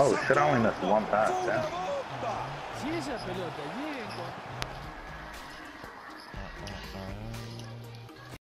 Oh esa shit, I only missed one pass,